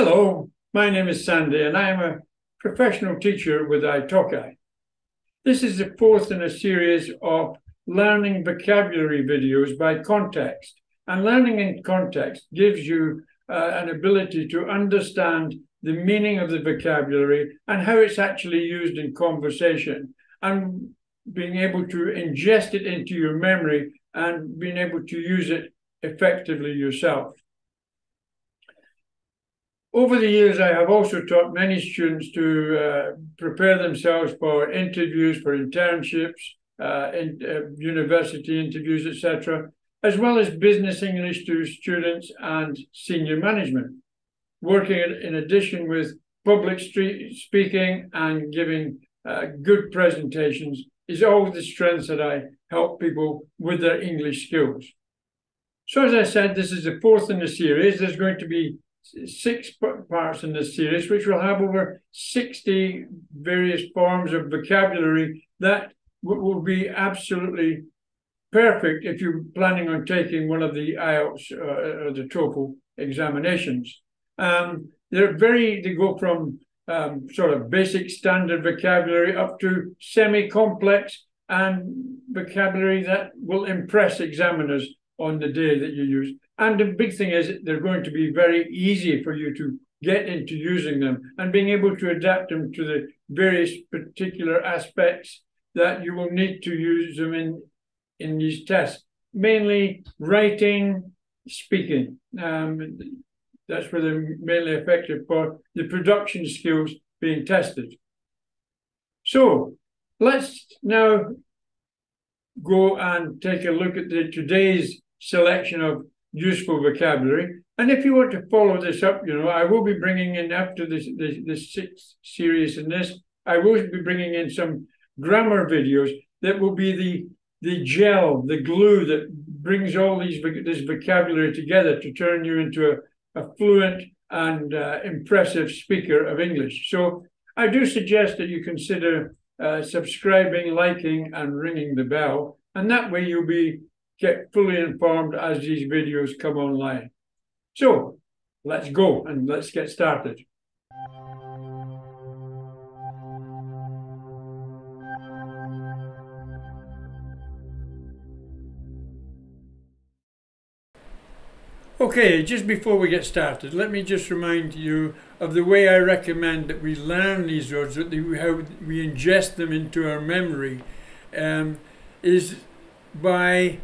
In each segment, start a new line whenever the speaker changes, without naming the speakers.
Hello, my name is Sandy and I am a professional teacher with italki. This is the fourth in a series of learning vocabulary videos by context. And learning in context gives you uh, an ability to understand the meaning of the vocabulary and how it's actually used in conversation and being able to ingest it into your memory and being able to use it effectively yourself. Over the years, I have also taught many students to uh, prepare themselves for interviews, for internships, uh, in, uh, university interviews, etc., as well as business English to students and senior management, working in addition with public speaking and giving uh, good presentations is all the strengths that I help people with their English skills. So as I said, this is the fourth in the series. There's going to be six parts in this series, which will have over 60 various forms of vocabulary that will be absolutely perfect if you're planning on taking one of the IELTS uh, or the TOEFL examinations. Um, they're very, they go from um, sort of basic standard vocabulary up to semi-complex and vocabulary that will impress examiners on the day that you use. And the big thing is they're going to be very easy for you to get into using them and being able to adapt them to the various particular aspects that you will need to use them in, in these tests. Mainly writing, speaking. Um, that's where they're mainly effective for the production skills being tested. So let's now go and take a look at the today's selection of useful vocabulary. And if you want to follow this up, you know, I will be bringing in after this, this, this sixth series in this, I will be bringing in some grammar videos that will be the the gel, the glue that brings all these this vocabulary together to turn you into a, a fluent and uh, impressive speaker of English. So I do suggest that you consider uh, subscribing, liking, and ringing the bell, and that way you'll be get fully informed as these videos come online. So let's go and let's get started. Okay, just before we get started, let me just remind you of the way I recommend that we learn these words, that how we ingest them into our memory, um, is by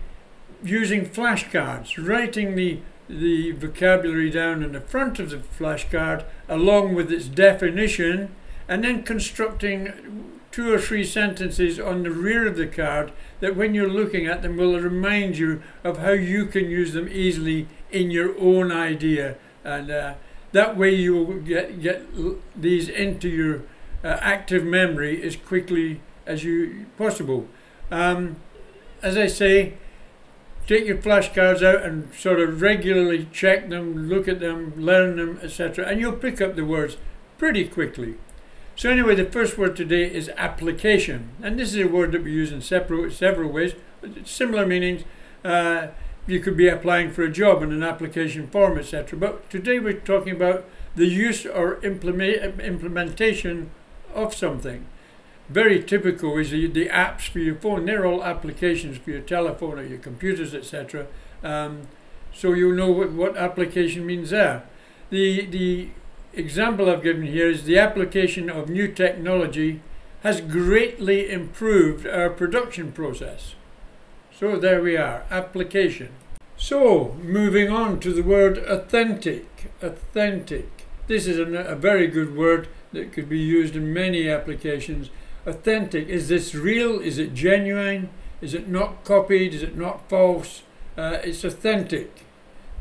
using flashcards, writing the the vocabulary down in the front of the flashcard along with its definition and then constructing two or three sentences on the rear of the card that when you're looking at them will remind you of how you can use them easily in your own idea and uh, that way you will get, get these into your uh, active memory as quickly as you possible. Um, as I say, take your flashcards out and sort of regularly check them, look at them, learn them, etc. And you'll pick up the words pretty quickly. So anyway, the first word today is application. And this is a word that we use in several, several ways, similar meanings. Uh, you could be applying for a job in an application form, etc. But today we're talking about the use or implement, implementation of something very typical is the, the apps for your phone. They're all applications for your telephone or your computers, etc. Um, so you'll know what, what application means there. The, the example I've given here is the application of new technology has greatly improved our production process. So there we are, application. So, moving on to the word authentic. Authentic. This is a very good word that could be used in many applications authentic. Is this real? Is it genuine? Is it not copied? Is it not false? Uh, it's authentic.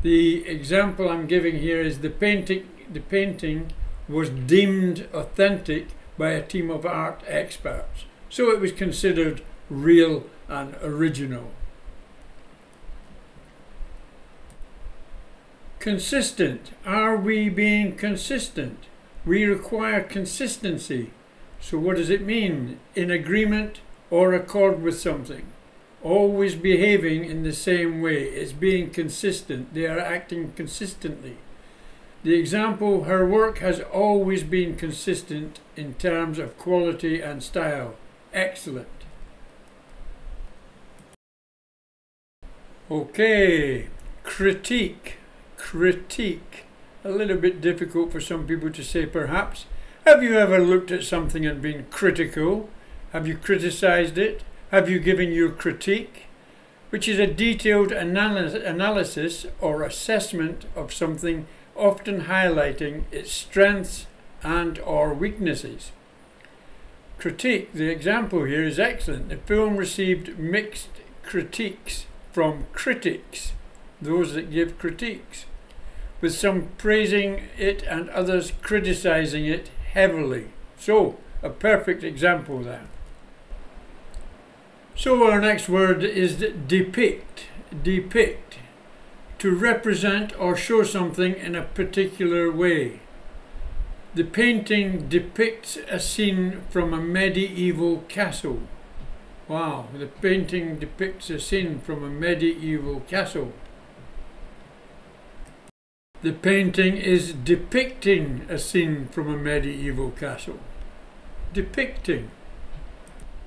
The example I'm giving here is the painting. The painting was deemed authentic by a team of art experts, so it was considered real and original. Consistent. Are we being consistent? We require consistency. So what does it mean? In agreement or accord with something. Always behaving in the same way. It's being consistent. They are acting consistently. The example, her work has always been consistent in terms of quality and style. Excellent. Okay, critique. Critique. A little bit difficult for some people to say, perhaps. Have you ever looked at something and been critical? Have you criticized it? Have you given your critique? Which is a detailed analysis or assessment of something, often highlighting its strengths and or weaknesses. Critique, the example here is excellent. The film received mixed critiques from critics, those that give critiques, with some praising it and others criticizing it heavily. So, a perfect example there. So our next word is depict. Depict. To represent or show something in a particular way. The painting depicts a scene from a medieval castle. Wow, the painting depicts a scene from a medieval castle. The painting is depicting a scene from a medieval castle. Depicting.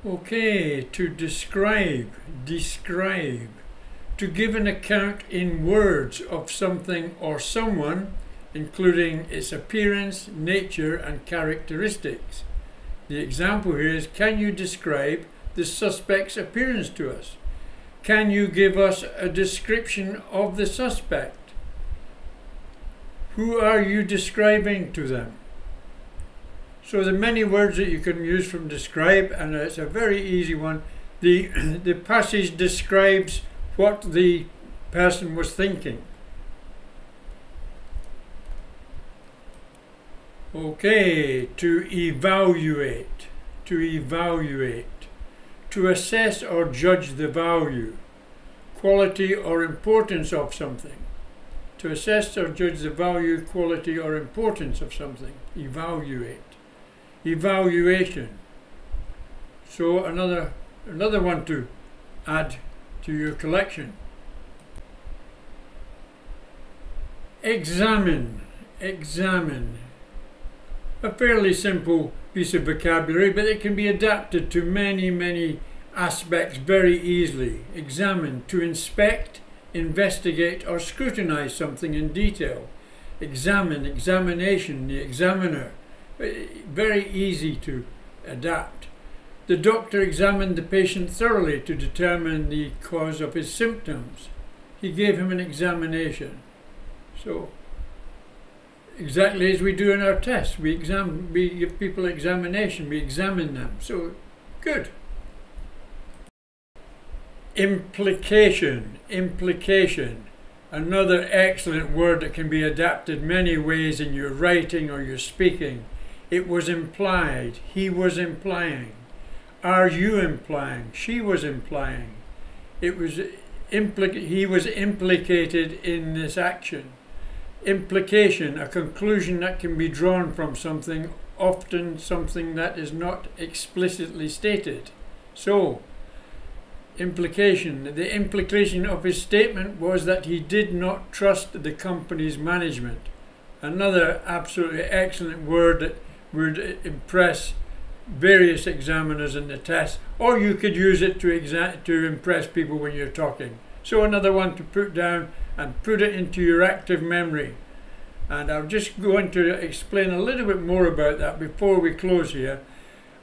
Okay, to describe, describe. To give an account in words of something or someone, including its appearance, nature, and characteristics. The example here is, can you describe the suspect's appearance to us? Can you give us a description of the suspect? Who are you describing to them? So the many words that you can use from describe, and it's a very easy one. The, the passage describes what the person was thinking. Okay, to evaluate, to evaluate to assess or judge the value, quality or importance of something. To assess or judge the value, quality or importance of something. Evaluate. Evaluation. So another another one to add to your collection. Examine. Examine. A fairly simple piece of vocabulary, but it can be adapted to many, many aspects very easily. Examine, to inspect, investigate or scrutinize something in detail. Examine, examination, the examiner. Eh, very easy to adapt. The doctor examined the patient thoroughly to determine the cause of his symptoms. He gave him an examination. So exactly as we do in our tests. We examine, we give people examination, we examine them. So, good. Implication, implication. Another excellent word that can be adapted many ways in your writing or your speaking. It was implied. He was implying. Are you implying? She was implying. It was implic- he was implicated in this action implication, a conclusion that can be drawn from something, often something that is not explicitly stated. So, implication. The implication of his statement was that he did not trust the company's management. Another absolutely excellent word that would impress various examiners in the test, or you could use it to, to impress people when you're talking. So another one to put down and put it into your active memory. And I'm just going to explain a little bit more about that before we close here.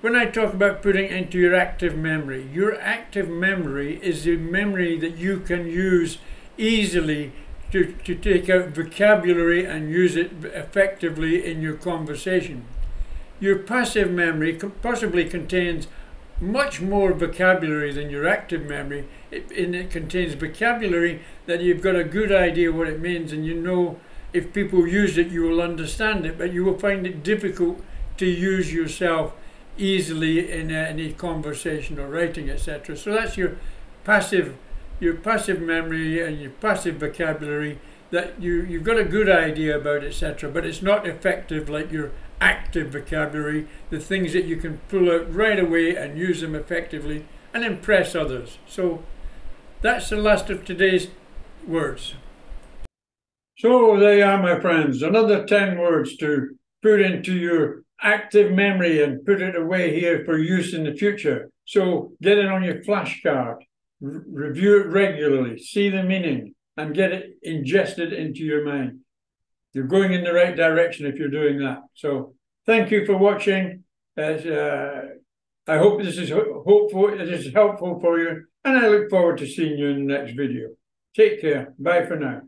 When I talk about putting into your active memory, your active memory is the memory that you can use easily to, to take out vocabulary and use it effectively in your conversation. Your passive memory possibly contains much more vocabulary than your active memory, it, and it contains vocabulary that you've got a good idea what it means and you know if people use it you will understand it, but you will find it difficult to use yourself easily in uh, any conversation or writing, etc. So that's your passive, your passive memory and your passive vocabulary that you, you've got a good idea about, etc. But it's not effective like your active vocabulary, the things that you can pull out right away and use them effectively and impress others. So that's the last of today's words. So there you are, my friends. Another 10 words to put into your active memory and put it away here for use in the future. So get it on your flashcard, review it regularly, see the meaning, and get it ingested into your mind. You're going in the right direction if you're doing that. So thank you for watching. Uh, I hope this is hopeful, this is helpful for you, and I look forward to seeing you in the next video. Take care. Bye for now.